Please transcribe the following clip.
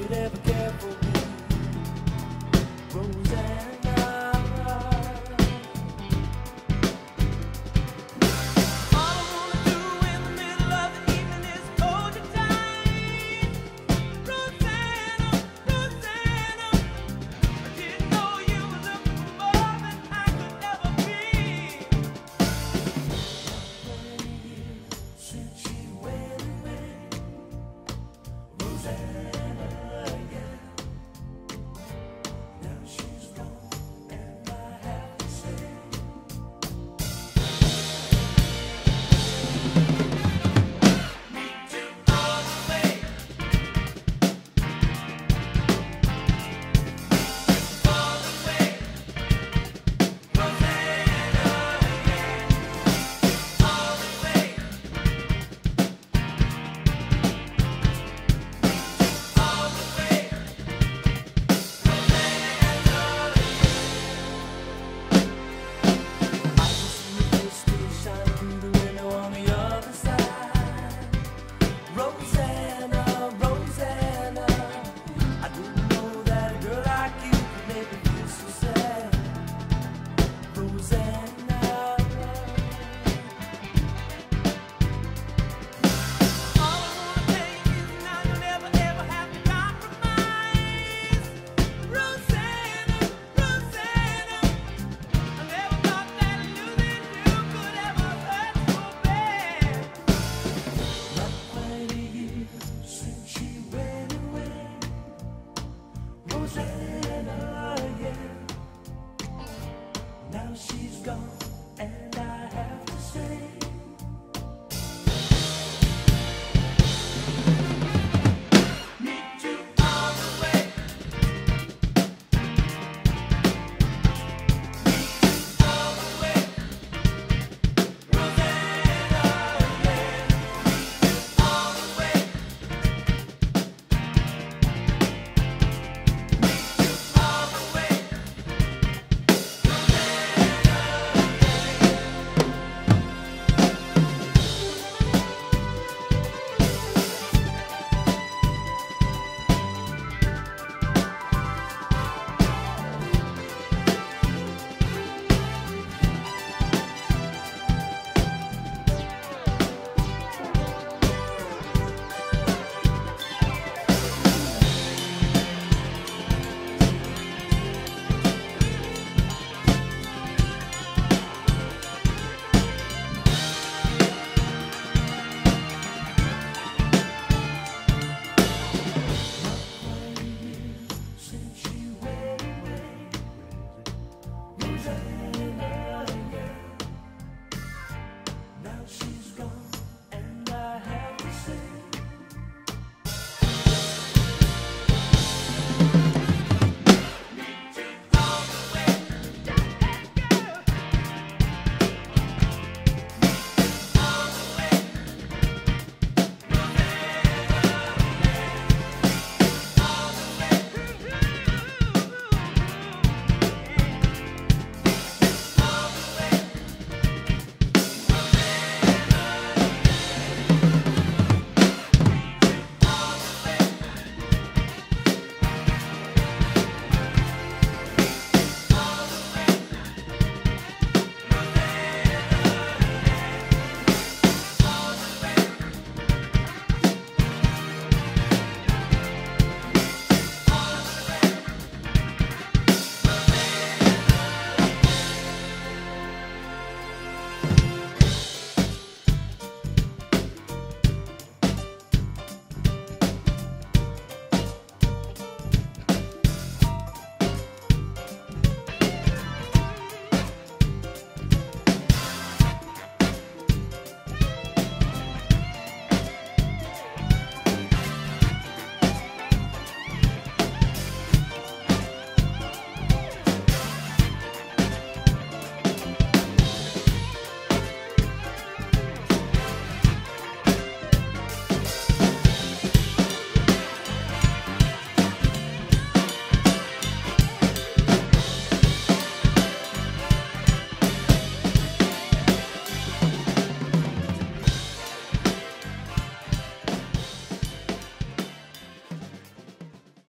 you're care for.